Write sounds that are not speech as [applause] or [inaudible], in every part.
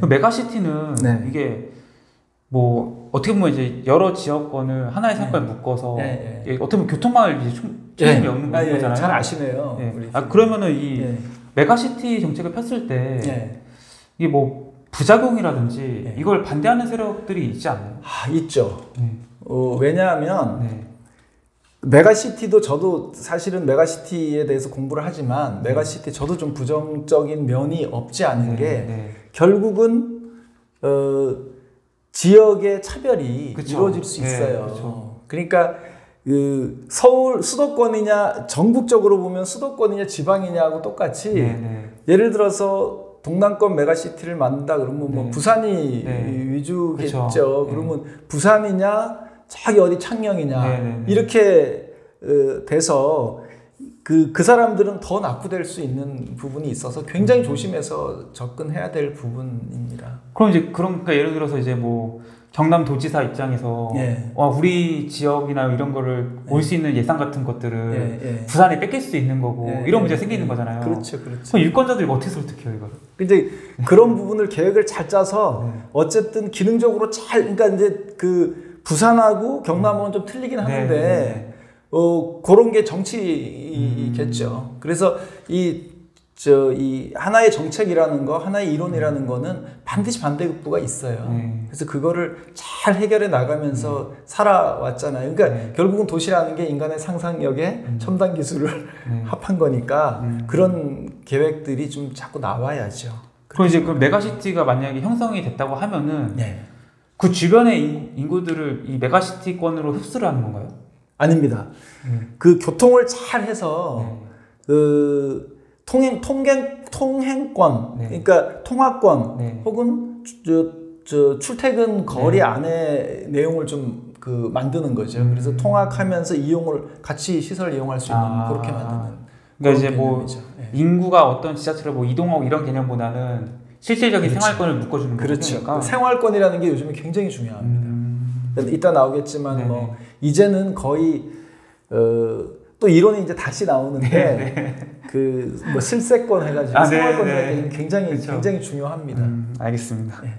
그 메가시티는 네. 이게 뭐 어떻게 보면 이제 여러 지역권을 하나의 상권에 묶어서 예, 예, 어떻게 보면 교통망을 이제 총, 총이 없는 아, 예, 거잖아요. 잘 아시네요. 예. 아 그러면은 이 예. 메가시티 정책을 폈을 때 예. 이게 뭐 부작용이라든지 예. 이걸 반대하는 세력들이 있지 않나요? 아, 있죠. 네. 어, 왜냐하면 네. 메가시티도 저도 사실은 메가시티에 대해서 공부를 하지만 메가시티 저도 좀 부정적인 면이 없지 않은 네, 게 네. 결국은 어, 지역의 차별이 그쵸. 이루어질 수 네, 있어요. 그쵸. 그러니까 그 서울 수도권이냐 전국적으로 보면 수도권이냐 지방이냐하고 똑같이 네, 네. 예를 들어서 동남권 메가시티를 만든다 그러면 뭐 네. 부산이 네. 위주겠죠. 그쵸. 네. 그러면 부산이냐 저기 어디 창녕이냐 네, 네, 네. 이렇게 어, 돼서 그, 그 사람들은 더 낙후될 수 있는 부분이 있어서 굉장히 조심해서 접근해야 될 부분입니다. 그럼 이제 그러니까 예를 들어서 이제 뭐 경남 도지사 입장에서 예. 와 우리 지역이나 이런 거를 올 수 있는 예산 같은 것들을 예, 예. 부산에 뺏길 수도 있는 거고 예, 이런 예, 문제가 생기는 예. 거잖아요. 그렇죠, 그렇죠. 그럼 유권자들이 어떻게 설득해요 이걸? 근데 그런 부분을 계획을 잘 짜서 네. 어쨌든 기능적으로 잘 그러니까 이제 그 부산하고 경남은 좀 틀리긴 하는데 네, 네. 어 그런 게 정치겠죠. 음. 그래서 이 저 이 하나의 정책이라는 거, 하나의 이론이라는 거는 반드시 반대급부가 있어요. 네. 그래서 그거를 잘 해결해 나가면서 살아왔잖아요. 그러니까 네. 결국은 도시라는 게 인간의 상상력에 음. 첨단 기술을 네. [laughs] 합한 거니까 음. 그런 계획들이 좀 자꾸 나와야죠. 그럼 이제 그 megacity가 만약에 형성이 됐다고 하면은 네. 그 주변의 인- 인구들을 이 megacity권으로 흡수를 하는 건가요? 아닙니다. 음. 그 교통을 잘 해서 네. 그 통행 통행 통행권 네. 그러니까 통화권 네. 혹은 저, 저 출퇴근 거리 네. 안에 내용을 좀그 만드는 거죠. 음. 그래서 통학하면서 이용을 같이 시설 이용할 수 있는 아. 그렇게 만드는. 그러니까 이제 뭐. 네. 인구가 어떤 지자체를 뭐 이동하고 이런 개념보다는 실질적인 그렇죠. 생활권을 묶어주는 그렇죠. 거니까. 생활권이라는 게 요즘에 굉장히 중요합니다. 음. 이따 나오겠지만 네네. 뭐 이제는 거의 어, 또 이론이 이제 다시 나오는데 그 뭐 슬세권 해가지고 아. 게 굉장히 그쵸. 굉장히 중요합니다. 음, 알겠습니다. 네.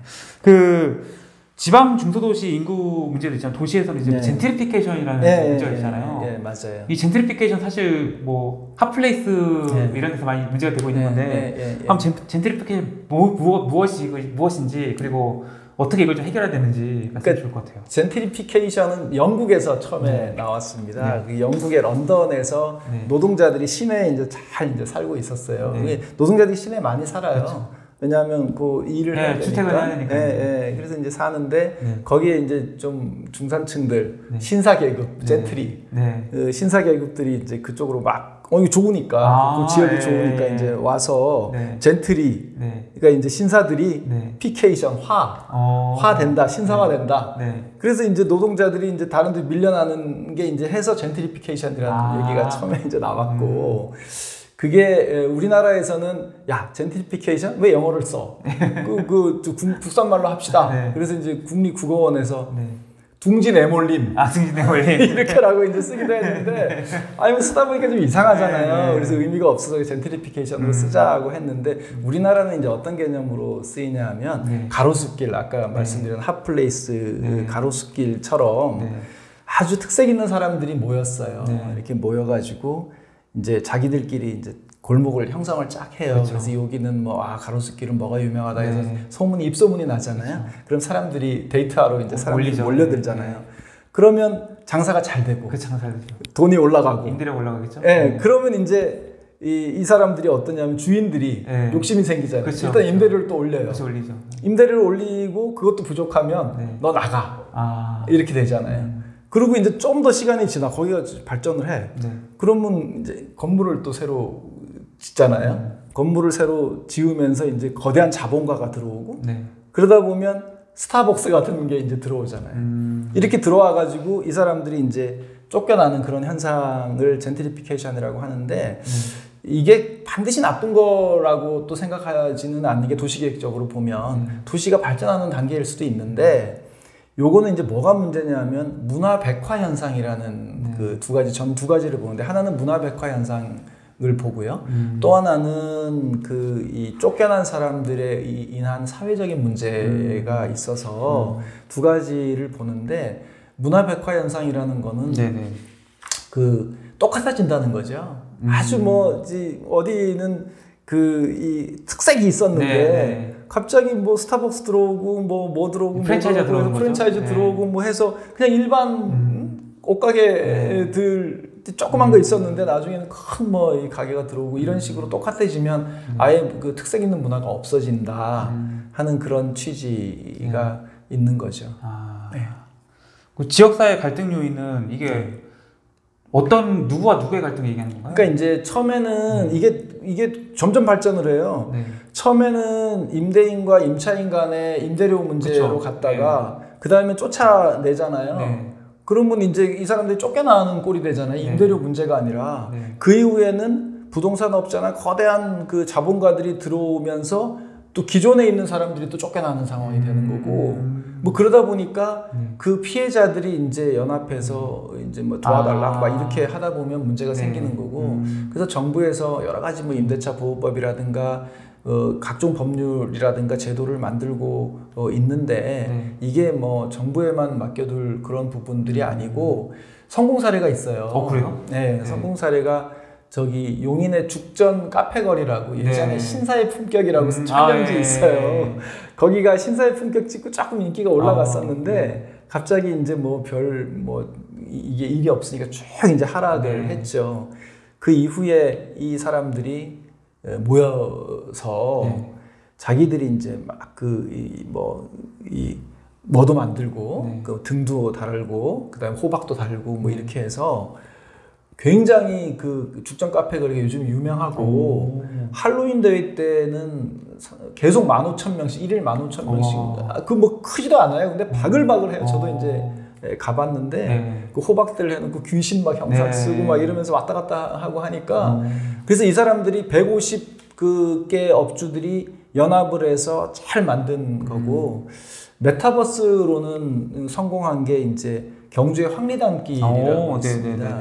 그 지방 중소도시 인구 문제도 있잖아요. 도시에서는 이제 네. gentrification이라는 예, 문제가 예, 있잖아요. 예, 예, 맞아요. 이 젠트리피케이션 사실 뭐 hot place 네. 이런 데서 많이 문제가 되고 있는 예, 건데 예, 예, 예. 그럼 젠, 젠트리피케이션 뭐, 무엇, 무엇이 무엇인지 그리고 어떻게 이걸 좀 해결해야 되는지 말씀 그러니까 것 같아요. gentrification은 영국에서 처음에 네. 나왔습니다. 그 영국의 런던에서 네. 노동자들이 시내에 이제 잘 이제 살고 있었어요. 네. 노동자들이 시내에 많이 살아요. 왜냐하면 그 일을 네, 해야 되니까. 출퇴근을 해야 되니까. 예, 예. 그래서 이제 사는데 네. 거기에 이제 좀 중산층들, 네. 신사 계급, 네. gentry, 네. 그 신사 계급들이 이제 그쪽으로 막, 어, 이거 좋으니까, 아, 그 지역이 예. 좋으니까 이제 와서 네. gentri, 네. 그러니까 이제 신사들이 네. fication, 화, 어. 화된다, 신사화된다. 네. 그래서 이제 노동자들이 이제 다른 데 밀려나는 게 이제 해서 gentrification이라는 아. 얘기가 처음에 이제 나왔고 그게 에, 우리나라에서는 야 젠트리피케이션 왜 영어를 써? 그, 그, 저 국- 국산말로 합시다. 네. 그래서 이제 국립국어원에서 네. 둥지 내몰림 아, 승진의 원리. [laughs] 이렇게라고 이제 쓰기도 했는데 아니 뭐 쓰다 보니까 좀 이상하잖아요. 네, 네. 그래서 의미가 없어서 gentrification으로 음. 쓰자고 했는데 우리나라는 이제 어떤 개념으로 쓰이냐면 네. 가로수길 아까 말씀드린 hot place 네. 가로수길처럼 네. 아주 특색 있는 사람들이 모였어요. 네. 이렇게 모여가지고 이제 자기들끼리 이제 골목을 형성을 쫙 해요. 그렇죠. 그래서 여기는 뭐 아 가로수길은 뭐가 유명하다 해서 네. 소문이 입소문이 나잖아요. 그럼 사람들이 데이트하러 이제 사람들이 몰리죠. 몰려들잖아요. 그러면 장사가 잘 되고 그 장사 되죠. 돈이 올라가고. 임대료 올라가겠죠? 예, 네. 그러면 이제 이, 이 사람들이 어떠냐면 주인들이 네. 욕심이 생기잖아요. 그렇죠, 일단 그렇죠. 임대료를 또 올려요. 그래서 올리죠. 임대료를 올리고 그것도 부족하면 네. 너 나가 아. 이렇게 되잖아요. 음. 그리고 이제 좀 더 시간이 지나 거기가 발전을 해. 네. 그러면 이제 건물을 또 새로 짓잖아요. 음. 건물을 새로 지으면서 이제 거대한 자본가가 들어오고 네. 그러다 보면 스타벅스 같은 게 이제 들어오잖아요. 음. 이렇게 들어와 가지고 이 사람들이 이제 쫓겨나는 그런 현상을 젠트리피케이션이라고 하는데 네. 이게 반드시 나쁜 거라고 또 생각하지는 않는 게 도시계획적으로 보면 음. 도시가 발전하는 단계일 수도 있는데 요거는 이제 뭐가 문제냐면 문화 백화 현상이라는 네. 그두 가지 전 두 가지를 보는데 하나는 문화 백화 현상 을 보고요. 음. 또 하나는 그 이 쫓겨난 사람들에 이- 인한 사회적인 문제가 음. 있어서 두 가지를 보는데 문화백화 현상이라는 거는 네네. 그 똑같아진다는 거죠. 음. 아주 뭐 어디는 그 이 특색이 있었는데 네네. 갑자기 뭐 스타벅스 들어오고 뭐 뭐 들어오고 프랜차이즈 뭐 들어오고 거죠? 프랜차이즈 네. 들어오고 뭐 해서 그냥 일반 음. 옷가게들 조그만 음. 거 있었는데 나중에는 큰뭐이 가게가 들어오고 이런 식으로 똑같아지면 아예 그 특색 있는 문화가 없어진다 음. 하는 그런 취지가 있는 거죠. 아. 네. 그 지역사회 갈등 요인은 이게 어떤 누구와 누구의 갈등을 얘기하는 건가요? 그러니까 이제 처음에는 이게 이게 점점 발전을 해요. 네. 처음에는 임대인과 임차인 간의 임대료 문제로 그쵸. 갔다가 그 다음에 쫓아내잖아요. 네. 그러면 이제 이 사람들이 쫓겨나는 꼴이 되잖아요. 네. 임대료 문제가 아니라 네. 그 이후에는 부동산 업자나 거대한 그 자본가들이 들어오면서 또 기존에 있는 사람들이 또 쫓겨나는 상황이 되는 거고 음. 뭐 그러다 보니까 네. 그 피해자들이 이제 연합해서 이제 뭐 도와달라 아. 막 이렇게 하다 보면 문제가 네. 생기는 거고 음. 그래서 정부에서 여러 가지 뭐 임대차 보호법이라든가 어, 각종 법률이라든가 제도를 만들고 어, 있는데 네. 이게 뭐 정부에만 맡겨둘 그런 부분들이 아니고 성공 사례가 있어요. 어, 그래요? 네, 네. 성공 사례가 저기 용인의 죽전 카페거리라고 예전에 네. 신사의 품격이라고 음, 촬영지 아, 예. 있어요. [laughs] 거기가 신사의 품격 찍고 조금 인기가 올라갔었는데 아, 네. 갑자기 이제 뭐별뭐 이게 일이 없으니까 쭉 이제 하락을 네. 했죠. 그 이후에 이 사람들이 에, 모여서 네. 자기들이 이제 막 그 뭐이 뭐도 만들고 네. 그 등도 달고 그다음에 호박도 달고 뭐 이렇게 해서 굉장히 그 죽전 카페 거리가 요즘 유명하고 오. 할로윈 대회 때는 사- 계속 15,000명씩 일일 15,000명씩 어. 그뭐 크지도 않아요. 근데 바글바글해요. 저도 어. 이제 예, 가봤는데 네. 그 호박들 해놓고 귀신 막 형상 네. 쓰고 막 이러면서 왔다 갔다 하고 하니까 어. 그래서 이 사람들이 150개 업주들이 연합을 해서 잘 만든 거고 메타버스로는 성공한 게 이제 경주의 황리단길이라고 오, 있습니다.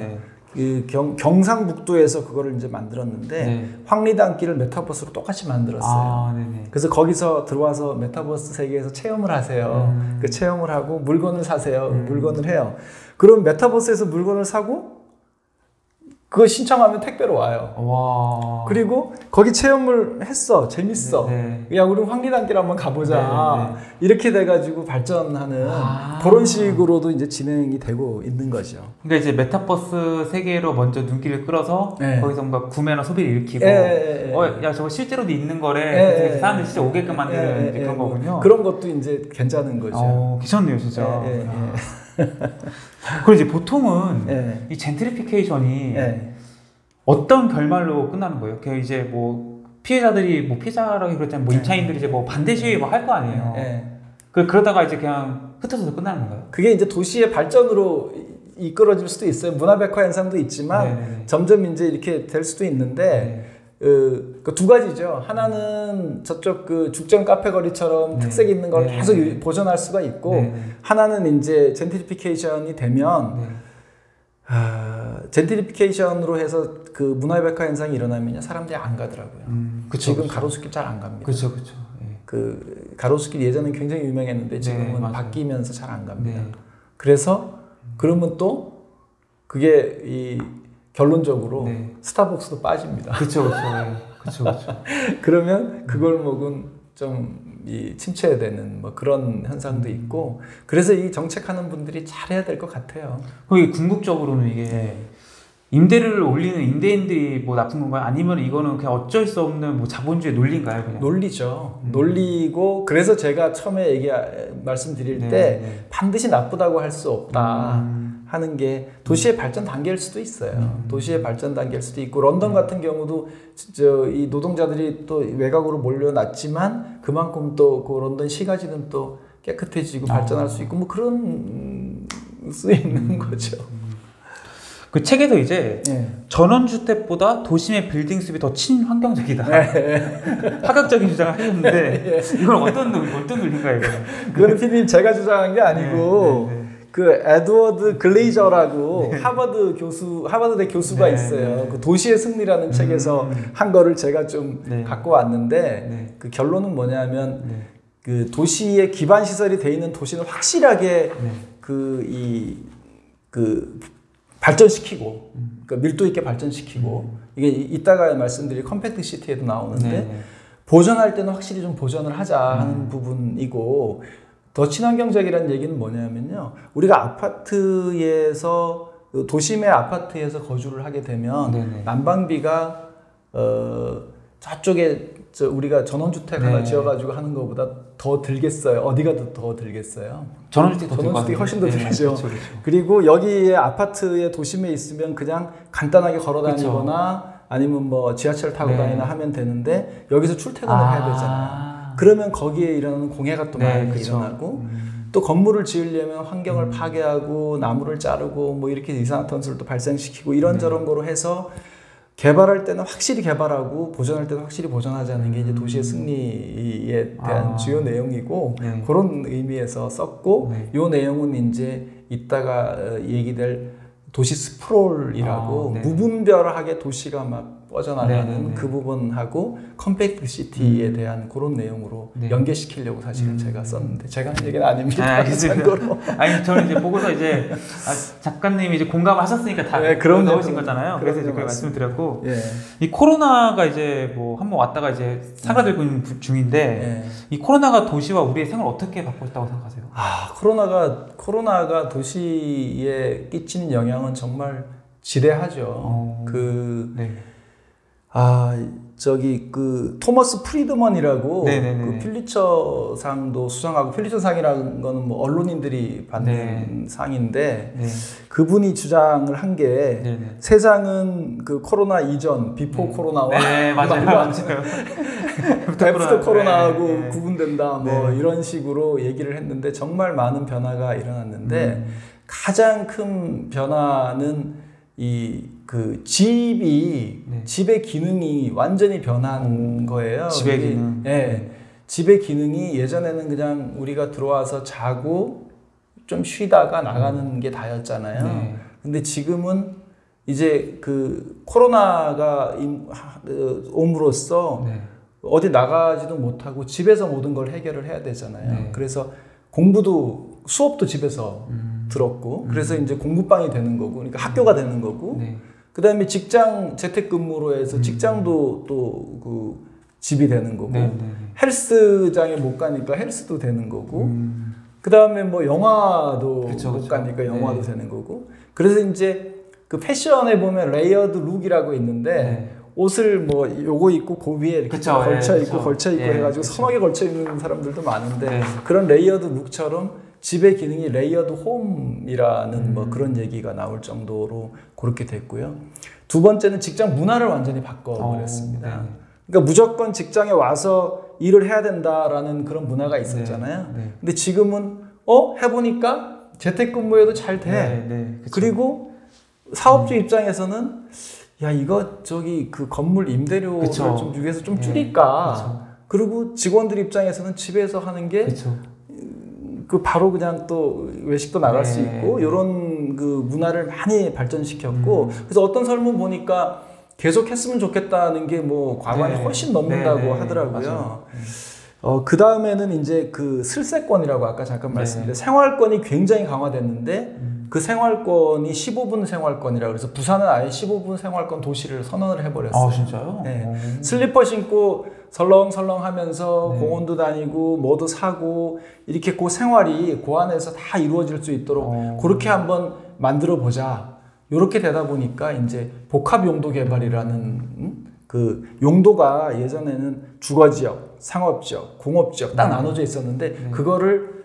그 경, 경상북도에서 그거를 이제 만들었는데 네. 황리단길을 메타버스로 똑같이 만들었어요. 아. 그래서 거기서 들어와서 메타버스 세계에서 체험을 하세요. 음. 그 체험을 하고 물건을 사세요. 음. 물건을 해요. 그럼 메타버스에서 물건을 사고 그거 신청하면 택배로 와요. 와. 그리고 거기 체험을 했어. 재밌어. 아. 네. 야, 우리 황리단길 한번 가보자. 이렇게 돼가지고 발전하는 아. 그런 식으로도 이제 진행이 되고 있는 거죠. 그러니까 이제 메타버스 세계로 먼저 눈길을 끌어서 네. 거기서 뭔가 구매나 소비를 일으키고 예. 어, 야 저거 실제로도 있는 거래. 예, 사람들이 진짜 오게끔 만드는 그런 뭐 거군요. 그런 것도 이제 괜찮은 거죠. 어, 괜찮네요, 진짜. 예, 예, 아. 그리고 이제 보통은 예. 이 젠트리피케이션이 예. 어떤 결말로 끝나는 거예요? 그 이제 뭐 피해자들이 뭐 피해자라기 그랬잖아요. 뭐 네. 임차인들이 이제 뭐 반대 시위 뭐 할 거 아니에요. 예. 그 그러다가 이제 그냥 흩어져서 끝나는 건가요? 그게 이제 도시의 발전으로 이- 이끌어질 수도 있어요. 문화백화 현상도 있지만 네네네. 점점 이제 이렇게 될 수도 있는데 그, 그 두 가지죠. 하나는 저쪽 그 죽전 카페 거리처럼 네. 특색 있는 걸 네. 계속 유- 보존할 수가 있고 네. 하나는 이제 젠트리피케이션이 되면 네. 아, 젠트리피케이션으로 해서 그 문화백화 현상이 일어나면 사람들이 안 가더라고요. 음, 그쵸, 지금 그쵸. 가로수길 잘 안 갑니다. 그렇죠, 그렇죠. 예. 그 가로수길 예전엔 굉장히 유명했는데 지금은 네, 맞아요. 바뀌면서 잘 안 갑니다. 네. 그래서 그러면 또 그게 이 결론적으로 네. 스타벅스도 빠집니다. 그렇죠, 그렇죠. 예. 그렇죠. 그러면 그 골목은 좀 이 침체되는 뭐 그런 현상도 있고 그래서 이 정책하는 분들이 잘해야 될 것 같아요. 거기 궁극적으로는 이게 임대료를 올리는 임대인들이 뭐 나쁜 건가요? 아니면 이거는 그냥 어쩔 수 없는 뭐 자본주의 논리인가요? 그냥? 논리죠. 음. 논리고 그래서 제가 처음에 얘기 말씀드릴 네, 때 네. 반드시 나쁘다고 할 수 없다. 음, 하는 게 도시의 발전 단계일 수도 있어요. 음. 도시의 발전 단계일 수도 있고 런던 같은 경우도 저 이 노동자들이 또 외곽으로 몰려났지만 그만큼 또 그 런던 시가지는 또 깨끗해지고 아. 발전할 수 있고 뭐 그런 음, 수 있는 거죠. 그 책에서 이제 예. 전원주택보다 도심의 빌딩 숲이 더 친환경적이다. 네. [laughs] 파격적인 주장을 하셨는데 [laughs] 이건 어떤 논- 어떤 논리인가요? 그거는 피디님 제가 주장한 게 아니고 네, 네, 네. 그 에드워드 글레이저라고 하버드 교수 하버드대 교수가 네, 있어요. 네. 그 도시의 승리라는 책에서 한 거를 제가 좀 네. 갖고 왔는데 네. 그 결론은 뭐냐면 네. 그 도시의 기반 시설이 돼 있는 도시는 확실하게 네. 그이그 발전시키고 음. 그 밀도 있게 발전시키고 이게 이- 이따가 말씀드릴 compact city에도 나오는데 네. 네. 보존할 때는 확실히 좀 보존을 하자 하는 음. 부분이고 더 친환경적이라는 얘기는 뭐냐면요 우리가 아파트에서 도심의 아파트에서 거주를 하게 되면 네네. 난방비가 어 저쪽에 저 우리가 전원주택 하나 네. 지어가지고 하는 것보다 더 들겠어요 어디가 더, 더 들겠어요 전원주택 더 전원주택이 훨씬 더 하는데. 들죠. 그렇죠, 그렇죠. 그리고 여기에 아파트에 도심에 있으면 그냥 간단하게 걸어 다니거나 아니면 뭐 지하철 타고 네. 다니나 하면 되는데 여기서 출퇴근을 해야 되잖아요. 아. 그러면 거기에 일어나는 공해가 또 네, 많이 그쵸. 일어나고 음. 또 건물을 지으려면 환경을 파괴하고 나무를 자르고 뭐 이렇게 이산화탄소를 또 발생시키고 이런저런 네. 거로 해서 개발할 때는 확실히 개발하고 보존할 때는 확실히 보존하자는 게 이제 도시의 승리에 대한 음. 아. 주요 내용이고 네. 그런 의미에서 썼고 네. 요 내용은 이제 이따가 어, 얘기될 도시 스프롤이라고 아, 네. 무분별하게 도시가 막 뻗어나가는 네, 네, 네. 그 부분하고 컴팩트 시티에 대한 그런 내용으로 네. 연계시키려고 사실은 음. 제가 썼는데 제가 한 얘기는 아닙니다. 아. 참고로. 아니 저는 이제 보고서 이제 아, 작가님이 이제 공감을 하셨으니까 다 네, 그럼요, 넣으신. 거잖아요. 그래서 이제. 말씀드렸고 예. 이 코로나가 이제 뭐 한 번 왔다가 이제 사라지고 있는 부- 중인데 예. 이 코로나가 도시와 우리의 생활 을 어떻게 바꿨다고 생각하세요? 아 코로나가 코로나가 도시에 끼치는 영향은 정말 지대하죠. 어. 그 네. 아 저기 그 토머스 프리드먼이라고 네네네. 그 퓰리처상도 수상하고 퓰리처상이라는 거는 뭐 언론인들이 받는 네. 상인데 네. 그분이 주장을 한게 네. 네. 세상은 그 코로나 이전 before 코로나와 네, 맞아요. 맞아요. [laughs] after 코로나하고 네, 네. 구분된다 뭐 네. 이런 식으로 얘기를 했는데 정말 많은 변화가 일어났는데 음. 가장 큰 변화는 이 그 집이 네. 집의 기능이 완전히 변한 거예요. 집의 우리- 기능. 예. 집의 기능이 예전에는 그냥 우리가 들어와서 자고 좀 쉬다가 나가는 게 다였잖아요. 네. 근데 지금은 이제 그 코로나가 어, 옴으로써 네. 어디 나가지도 못하고 집에서 모든 걸 해결을 해야 되잖아요. 네. 그래서 공부도 수업도 집에서 음. 들었고 그래서 이제 공부방이 되는 거고 그러니까 학교가 되는 거고 네. 그 다음에 직장 재택근무로 해서 음. 직장도 또 그 집이 되는 거고 네. 네. 헬스장에 못 가니까 헬스도 되는 거고 음. 그 다음에 뭐 영화도 그쵸, 못 그쵸. 가니까 영화도 네. 되는 거고 그래서 이제 그 패션에 보면 layered look이라고 있는데 네. 옷을 뭐 요거 입고 그 위에 이렇게 그쵸, 걸쳐 예, 입고. 걸쳐 입고 예, 해가지고 그쵸. 개 걸쳐 입는 사람들도 많은데 네. 그런 layered look처럼 집의 기능이 layered home이라는 음. 뭐 그런 얘기가 나올 정도로 그렇게 됐고요. 두 번째는 직장 문화를 완전히 바꿔버렸습니다. 어, 네. 그러니까 무조건 직장에 와서 일을 해야 된다라는 그런 문화가 있었잖아요. 네. 근데 지금은 어 해보니까 재택근무해도 잘 돼. 네. 네. 그쵸. 그리고 사업주 입장에서는 야 이거 저기 그 건물 임대료를 그쵸. 좀 위해서 좀 네. 줄일까. 그쵸. 그리고 직원들 입장에서는 집에서 하는 게 그 그쵸. 바로 그냥 또 외식도 나갈 네. 수 있고 이런 그 문화를 많이 발전시켰고 음. 그래서 어떤 설문 보니까 계속 했으면 좋겠다는 게 뭐 과반이 네. 훨씬 넘는다고 네, 네. 하더라고요. 어, 그 다음에는 이제 그 슬세권이라고 아까 잠깐 네. 말씀드렸는데 생활권이 굉장히 강화됐는데 음. 그 생활권이 15분 생활권이라 그래서 부산은 아예 15분 생활권 도시를 선언을 해버렸어요. 아 진짜요? 네. 어. 슬리퍼 신고 설렁설렁 하면서 네. 공원도 다니고 뭐도 사고 이렇게 그 생활이 그 안에서 다 이루어질 수 있도록 어. 그렇게 한번 만들어 보자. 이렇게 되다 보니까 이제 복합 용도 개발이라는 음? 그 용도가 예전에는 주거 지역, 상업 지역, 공업 지역 딱 네. 나눠져 있었는데 네. 그거를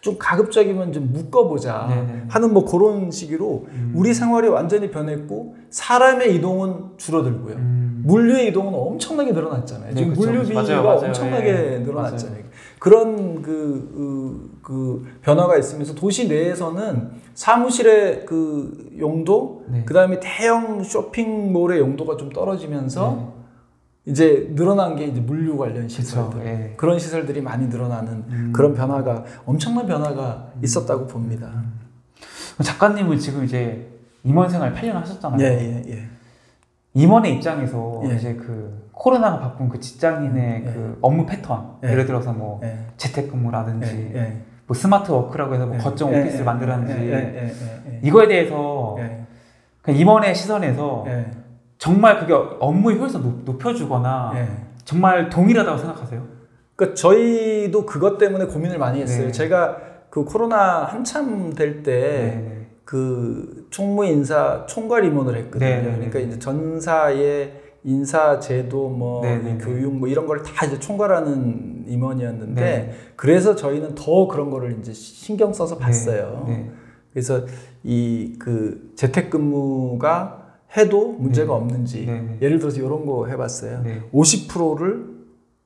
좀 가급적이면 좀 묶어보자 네, 네. 하는 뭐 그런 식으로 음. 우리 생활이 완전히 변했고 사람의 이동은 줄어들고요. 음. 물류의 이동은 엄청나게 늘어났잖아요. 네, 지금 그쵸. 물류비가 맞아요, 맞아요. 엄청나게 예, 늘어났잖아요. 그런 그, 그, 그 변화가 있으면서 도시 내에서는 사무실의 그 용도, 네. 그 다음에 대형 쇼핑몰의 용도가 좀 떨어지면서 네. 이제 늘어난 게 이제 물류 관련 시설들. 그쵸. 예. 그런 시설들이 많이 늘어나는 음. 그런 변화가 엄청난 변화가 있었다고 봅니다. 작가님은 지금 이제 임원 생활 8년 하셨잖아요. 예, 예, 예. 임원의 입장에서 예. 이제 그 코로나가 바꾼 그 직장인의 예. 그 업무 패턴 예. 예를 들어서 뭐 예. 재택근무라든지 예, 예. 뭐 smart work라고 해서 뭐 예. 거점 예, 오피스를 예, 만들었는지 예. 이거에 대해서 임원의 시선에서 예, 정말 그게 업무의 효율성 높, 높여주거나 예. 정말 동일하다고 생각하세요? 그 저희도 그것 때문에 고민을 많이 했어요. 네. 제가 그 코로나 한참 될때 네. 그 총무 인사 총괄 임원을 했거든요. 네, 네, 그러니까 네. 이제 전사의 인사 제도 뭐 네, 네, 네. 교육 뭐 이런 걸 다 이제 총괄하는 임원이었는데 네. 그래서 저희는 더 그런 거를 이제 신경 써서 봤어요. 네. 그래서 이 그 재택근무가 해도 문제가 네. 없는지. 예를 들어서 이런 거 해봤어요. 네. 50%를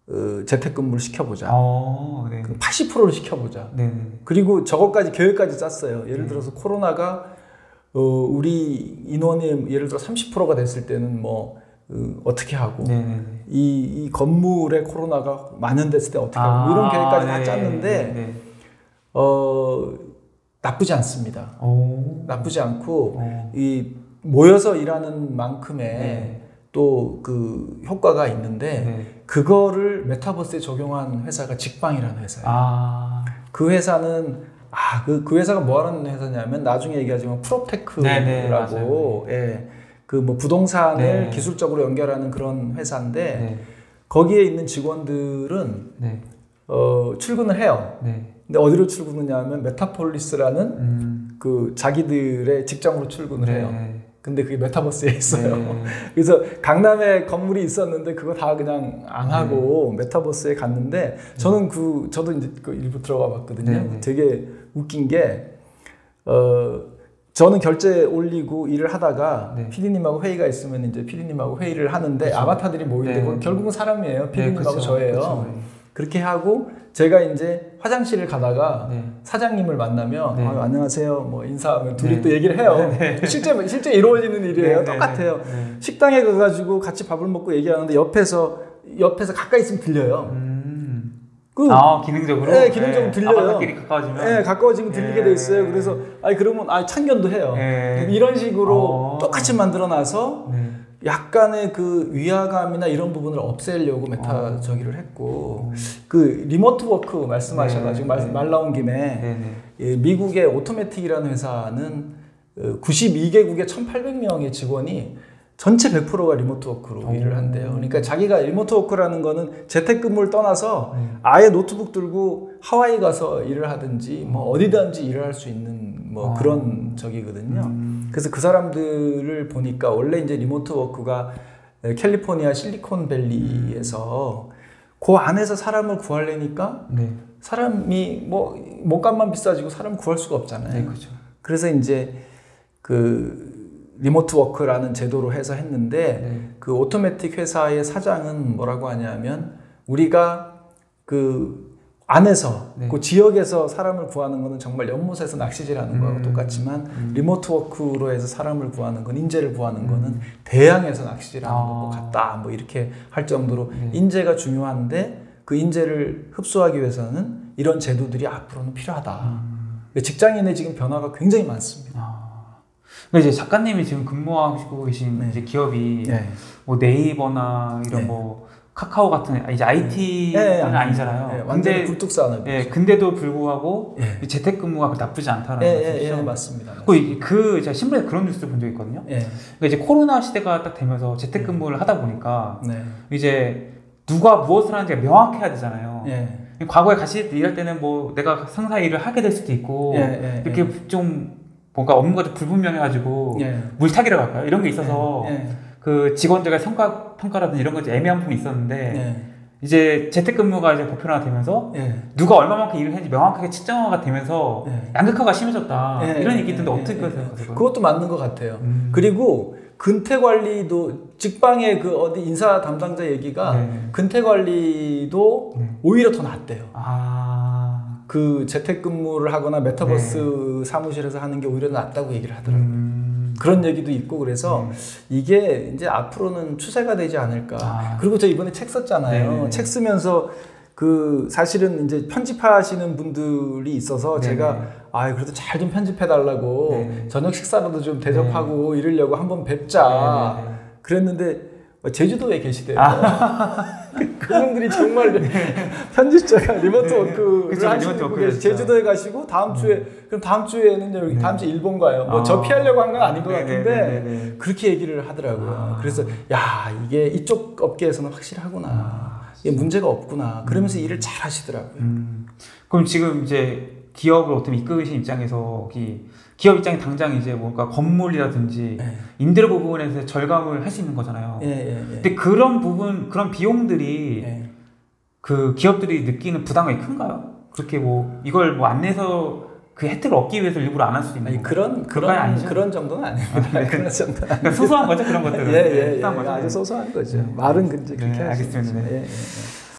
어, 재택근무를 시켜보자. 어, 네. 80%를 시켜보자. 네. 네. 그리고 저것까지 계획까지 짰어요. 예를 네. 들어서 코로나가 어, 우리 인원이 예를 들어 30%가 됐을 때는 뭐 어, 떻게 하고 네. 네. 이, 이 건물에 코로나가 만연됐을 때 어떻게 하고 뭐 이런 계획까지 다 네. 짰는데. 어, 나쁘지 않습니다. 오. 나쁘지 않고 어. 이 모여서 일하는 만큼의 네. 또 그 효과가 있는데 네. 그거를 메타버스에 적용한 회사가 직방이라는 회사예요. 아. 그 회사는 아, 그, 그 회사가 뭐 하는 회사냐면 나중에 얘기하지만 네, 프로테크라고 예. 그 뭐 부동산을 네. 기술적으로 연결하는 그런 회사인데 네. 거기에 있는 직원들은 네. 어, 출근을 해요. 네. 근데 어디로 출근하냐면 Metapolis라는 음. 그 자기들의 직장으로 출근을 해요. 네. 근데 그게 metaverse에 있어요. 네. [laughs] 그래서 강남에 건물이 있었는데 그거 다 그냥 안 네. 하고 metaverse에 갔는데 저는 그 저도 이제 그 일부 들어가 봤거든요. 네, 네. 되게 웃긴 게 어, 저는 결재 올리고 일을 하다가 네. 피디님하고 회의가 있으면 이제 피디님하고 회의를 하는데 그쵸. 아바타들이 모이는데 네. 결국은 사람이에요. 피디님하고 그쵸. 저예요. 그쵸. 그렇게 하고 제가 이제 화장실을 가다가 네. 사장님을 만나면 네. 아, 안녕하세요 뭐 인사하면 둘이 네. 또 얘기를 해요. 실제 실제 이루어지는 일이에요. 네, 네, 똑같아요. 네. 네. 식당에 가가지고 같이 밥을 먹고 얘기하는데 옆에서 옆에서 가까이 있으면 들려요. 음. 그 아 기능적으로. 네, 기능적으로 들려요. 아바타끼리 가까워지면. 예, 가까워지면 들리게 돼 있어요. 네. 그래서 아니 그러면 아 참견도 해요. 네. 이런 식으로 어. 똑같이 만들어놔서 네. 약간의 그 위화감이나 이런 부분을 없애려고 meta 어. 저기를 했고 음. 그 remote work 말씀하셔가지고 네, 말, 네. 말 나온 김에 네네. 예, 미국의 Automattic이라는 회사는 어, 92개국의 1,800명의 직원이 전체 100%가 remote work로 오. 일을 한대요. 그러니까 자기가 remote work라는 거는 재택근무를 떠나서 네. 아예 노트북 들고 하와이 가서 일을 하든지 뭐 어디든지 일을 할 수 있는 뭐 아. 그런 적이거든요. 음. 그래서 그 사람들을 보니까 원래 이제 remote work가 캘리포니아 실리콘밸리에서 그 안에서 사람을 구하려니까 네. 사람이 뭐 몸값만 비싸지고 사람 구할 수가 없잖아요. 네 그렇죠. 그래서 이제 그 remote work라는 제도로 해서 했는데 네. 그 Automattic 회사의 사장은 뭐라고 하냐면 우리가 그 안에서 네. 그 지역에서 사람을 구하는 거는 정말 연못에서 낚시질하는 거하고 음. 똑같지만 음. remote work로 해서 사람을 구하는 건 인재를 구하는 거는 대양에서 낚시질하는 아. 것과 같다 뭐 이렇게 할 정도로 네. 인재가 중요한데 그 인재를 흡수하기 위해서는 이런 제도들이 앞으로는 필요하다. 음. 직장인의 지금 변화가 굉장히 많습니다. 아. 이제 작가님이 지금 근무하시고 계신 네. 이제 기업이 네. 뭐 네이버나 이런 네. 뭐 카카오 같은 이제 IT는 네, 아니잖아요. 네, 완전히 근데 굴뚝산업. 예, 근데도 불구하고 예. 이 재택근무가 나쁘지 않다라는 예, 예, 말씀이시죠? 예, 맞습니다. 그, 이- 그 제가 신문에 그런 뉴스 본적 있거든요. 예, 그러니까 이제 코로나 시대가 딱 되면서 재택근무를 하다 보니까 네, 이제 누가 무엇을 하는지가 명확해야 되잖아요. 예, 과거에 같이 일할 때는 뭐 내가 상사 일을 하게 될 수도 있고 예, 예, 이렇게 좀 뭔가 업무가 좀 불분명해가지고 예, 물타기라고 할까요? 이런 게 있어서 예, 그 직원들의 성과 평가라든지 이런 것이 애매한 부분이 있었는데 예, 이제 재택근무가 이제 보편화되면서 예, 누가 얼마만큼 일을 했는지 명확하게 측정화가 되면서 예. 양극화가 심해졌다 예, 이런 예, 얘기 있던데 예, 어떻게. 생각하세요? 그것도 맞는 것 같아요. 음. 그리고 근태 관리도 직방의 그 어디 인사 담당자 얘기가 네. 근태 관리도 네. 오히려 더 낫대요. 아 그 재택근무를 하거나 메타버스 사무실에서 하는 게 오히려 낫다고 얘기를 하더라고요. 네. 음. 그런 얘기도 있고 그래서 네. 이게 이제 앞으로는 추세가 되지 않을까. 아. 그리고 저 이번에 책 썼잖아요. 네. 책 쓰면서 그 사실은 이제 편집하시는 분들이 있어서 네네. 제가 아 그래도 잘 좀 편집해 달라고 네. 저녁 식사라도 좀 대접하고 이러려고 한번 뵙자 네, 네, 네. 그랬는데 제주도에 계시대요. 아. [laughs] [laughs] 그분들이 정말 편집자가 remote work를 네. 그쵸, 하시는 remote. 제주도에 가시고 다음 주에 그럼 다음 주에는 여기 다음 주에 일본 가요. 뭐저 아. 피하려고 한 건 아닌 것 네, 같은데 네, 네, 네. 그렇게 얘기를 하더라고요. 아. 그래서 야 이게 이쪽 업계에서는 확실하구나. 아, 이게 문제가 없구나. 그러면서 일을 잘 하시더라고요. 음. 그럼 지금 이제 기업을 어떻게 이끄신 입장에서 기, 기업 입장에 당장 이제 뭔가 건물이라든지 예. 임대료 부분에서 절감을 할 수 있는 거잖아요. 예, 예, 예. 근데 그런 부분, 그런 비용들이 예. 그 기업들이 느끼는 부담이 큰가요? 그렇게 뭐 이걸 뭐 안 내서 그 혜택을 얻기 위해서 일부러 안 할 수도 있는 아니? 그런 그런 아니죠? 그런 정도는 아닙니다. 그런 정도. 그러니까 소소한 거죠 그런 것들은. 예, 예, 예. 소소한 거죠. 아주 소소한 거죠. 네. 말은 그렇게 네, 알겠습니다. 네. 예, 예, 예.